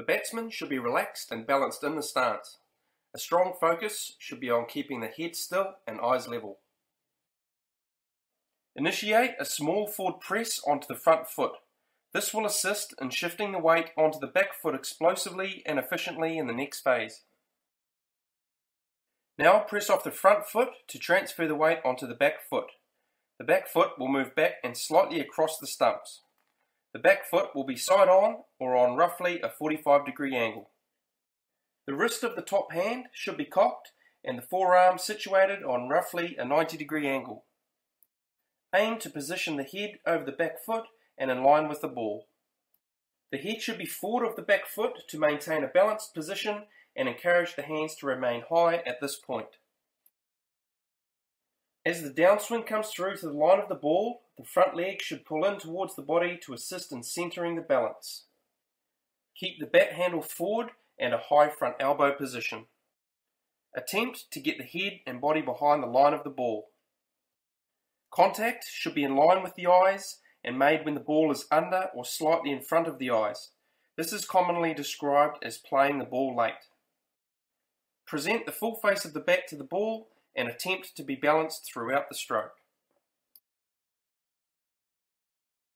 The batsman should be relaxed and balanced in the stance. A strong focus should be on keeping the head still and eyes level. Initiate a small forward press onto the front foot. This will assist in shifting the weight onto the back foot explosively and efficiently in the next phase. Now press off the front foot to transfer the weight onto the back foot. The back foot will move back and slightly across the stumps. The back foot will be side on or on roughly a 45 degree angle. The wrist of the top hand should be cocked and the forearm situated on roughly a 90 degree angle. Aim to position the head over the back foot and in line with the ball. The head should be forward of the back foot to maintain a balanced position and encourage the hands to remain high at this point. As the downswing comes through to the line of the ball, the front leg should pull in towards the body to assist in centering the balance. Keep the bat handle forward and a high front elbow position. Attempt to get the head and body behind the line of the ball. Contact should be in line with the eyes and made when the ball is under or slightly in front of the eyes. This is commonly described as playing the ball late. Present the full face of the bat to the ball and attempt to be balanced throughout the stroke.